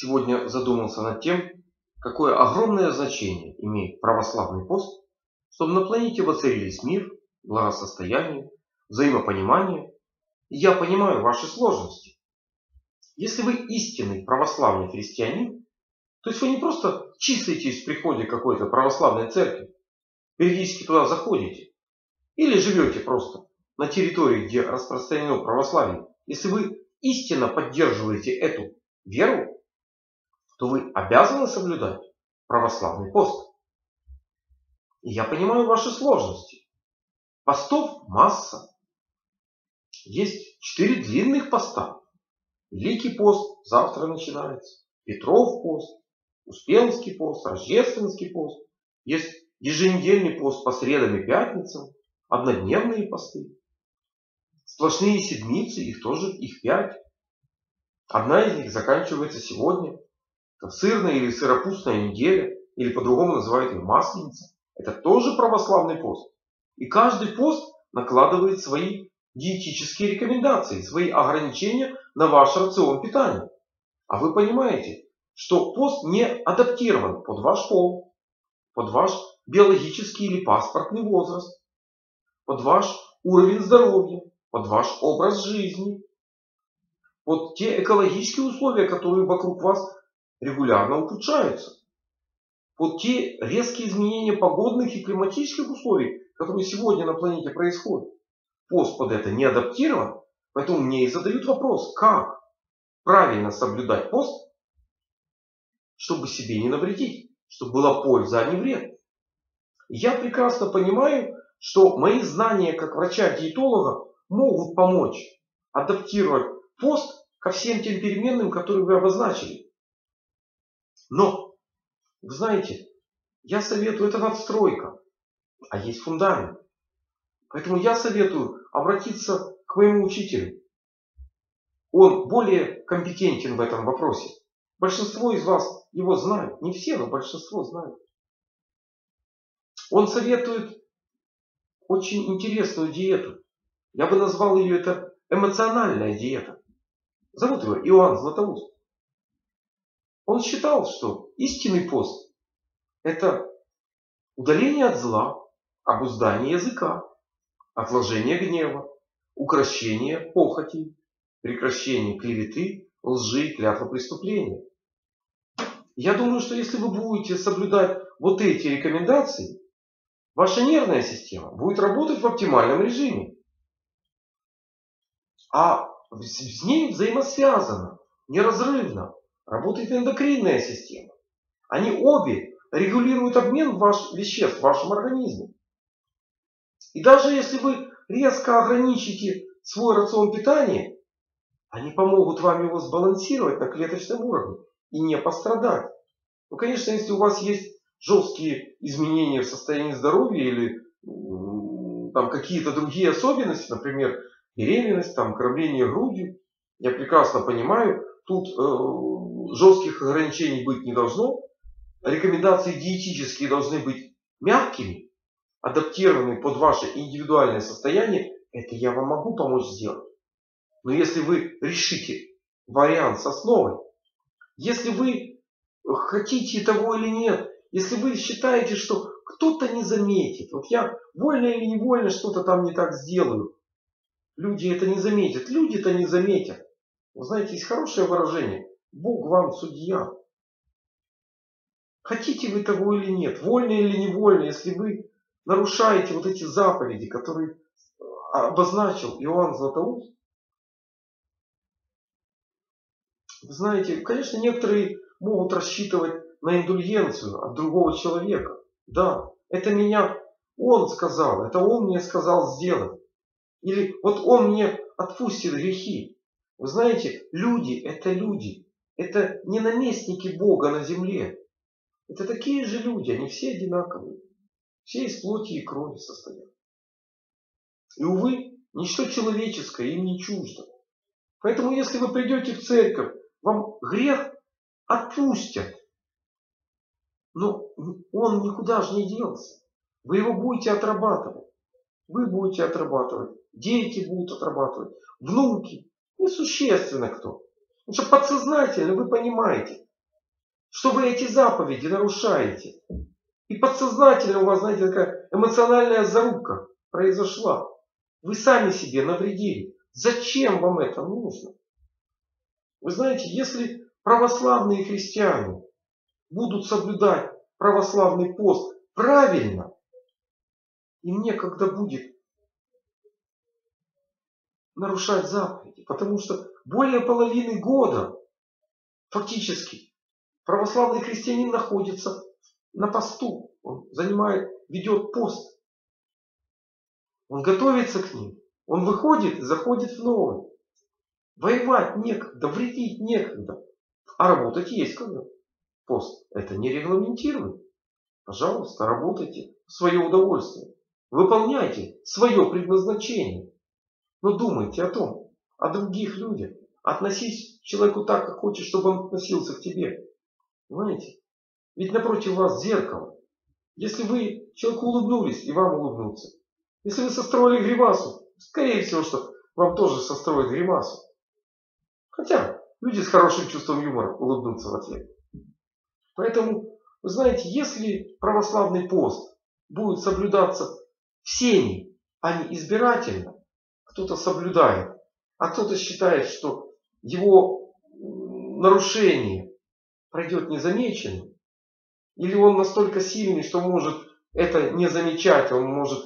сегодня задумался над тем, какое огромное значение имеет православный пост, чтобы на планете воцарились мир, благосостояние, взаимопонимание. Я понимаю ваши сложности. Если вы истинный православный христианин, то есть вы не просто числитесь в приходе какой-то православной церкви, периодически туда заходите, или живете просто на территории, где распространено православие, если вы истинно поддерживаете эту веру, то вы обязаны соблюдать православный пост. И я понимаю ваши сложности. Постов масса. Есть четыре длинных поста. Великий пост завтра начинается. Петров пост, Успенский пост, Рождественский пост. Есть еженедельный пост по средам и пятницам, однодневные посты. Сплошные седмицы, их тоже, их пять. Одна из них заканчивается сегодня. Это сырная или сыропустная неделя, или по-другому называют ее масленица. Это тоже православный пост. И каждый пост накладывает свои диетические рекомендации, свои ограничения на ваш рацион питания. А вы понимаете, что пост не адаптирован под ваш пол, под ваш биологический или паспортный возраст, под ваш уровень здоровья, под ваш образ жизни, под те экологические условия, которые вокруг вас регулярно ухудшаются. Под те резкие изменения погодных и климатических условий, которые сегодня на планете происходят. Пост под это не адаптирован, поэтому мне и задают вопрос, как правильно соблюдать пост, чтобы себе не навредить, чтобы была польза, а не вред. Я прекрасно понимаю, что мои знания как врача-диетолога могут помочь адаптировать пост ко всем тем переменным, которые вы обозначили. Но, вы знаете, я советую, это надстройка, а есть фундамент. Поэтому я советую обратиться к моему учителю. Он более компетентен в этом вопросе. Большинство из вас его знают. Не все, но большинство знают. Он советует очень интересную диету. Я бы назвал ее это эмоциональная диета. Зовут его Иоанн Златоуст. Он считал, что истинный пост – это удаление от зла, обуздание языка, отложение гнева, укращение похоти, прекращение клеветы, лжи и клятва преступления. Я думаю, что если вы будете соблюдать вот эти рекомендации, ваша нервная система будет работать в оптимальном режиме. А с ней взаимосвязано, неразрывно работает эндокринная система. Они обе регулируют обмен ваш, веществ в вашем организме. И даже если вы резко ограничите свой рацион питания, они помогут вам его сбалансировать на клеточном уровне и не пострадать. Ну, конечно, если у вас есть жесткие изменения в состоянии здоровья или там какие-то другие особенности, например, беременность, там, кормление грудью, я прекрасно понимаю, тут э, жестких ограничений быть не должно. Рекомендации диетические должны быть мягкими, адаптированными под ваше индивидуальное состояние. Это я вам могу помочь сделать. Но если вы решите вариант с основой, если вы хотите того или нет, если вы считаете, что кто-то не заметит, вот я вольно или невольно что-то там не так сделаю, люди это не заметят, люди это не заметят. Вы знаете, есть хорошее выражение. Бог вам судья. Хотите вы того или нет, вольно или невольно, если вы нарушаете вот эти заповеди, которые обозначил Иоанн Златоуст, вы знаете, конечно, некоторые могут рассчитывать на индульгенцию от другого человека. Да, это меня он сказал, это он мне сказал сделать. Или вот он мне отпустит грехи. Вы знаете, люди это люди. Это не наместники Бога на земле. Это такие же люди, они все одинаковые. Все из плоти и крови состоят. И увы, ничто человеческое им не чуждо. Поэтому если вы придете в церковь, вам грех отпустят. Но он никуда же не делся. Вы его будете отрабатывать. Вы будете отрабатывать. Дети будут отрабатывать. Внуки. Несущественно кто. Потому что подсознательно вы понимаете, что вы эти заповеди нарушаете. И подсознательно у вас, знаете, такая эмоциональная зарубка произошла. Вы сами себе навредили. Зачем вам это нужно? Вы знаете, если православные христиане будут соблюдать православный пост правильно, им некогда будет нарушать заповеди, потому что более половины года фактически православный христианин находится на посту, он занимает, ведет пост, он готовится к ним, он выходит заходит в новый. Воевать некогда, вредить некогда, а работать есть когда. Пост это не регламентирует. Пожалуйста, работайте в свое удовольствие. Выполняйте свое предназначение. Но думайте о том, о других людях. Относись к человеку так, как хочешь, чтобы он относился к тебе. Понимаете? Ведь напротив вас зеркало. Если вы человеку улыбнулись, и вам улыбнутся. Если вы состроили гримасу, скорее всего, что вам тоже состроят гримасу. Хотя люди с хорошим чувством юмора улыбнутся в ответ. Поэтому, вы знаете, если православный пост будет соблюдаться всеми, а не избирательно, кто-то соблюдает, а кто-то считает, что его нарушение пройдет незамеченным, или он настолько сильный, что может это не замечать, он может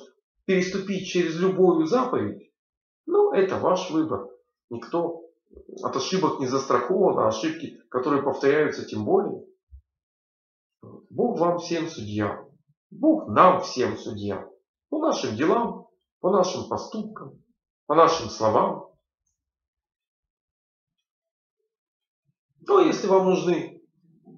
переступить через любую заповедь, ну, это ваш выбор. Никто от ошибок не застрахован, а ошибки, которые повторяются, тем более. Бог вам всем судья. Бог нам всем судья. По нашим делам, по нашим поступкам, по нашим словам. Но если вам нужны,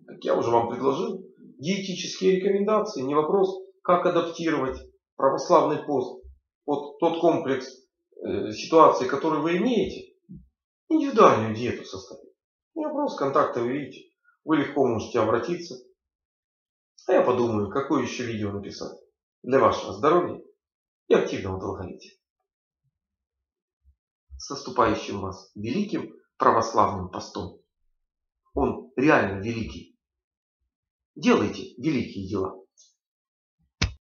как я уже вам предложил, диетические рекомендации, не вопрос, как адаптировать православный пост под тот комплекс э, ситуаций, которые вы имеете, индивидуальную диету составить. Не вопрос, контакты вы видите. Вы легко можете обратиться. А я подумаю, какое еще видео написать для вашего здоровья и активного долголетия с наступающим вас великим православным постом. Он реально великий. Делайте великие дела.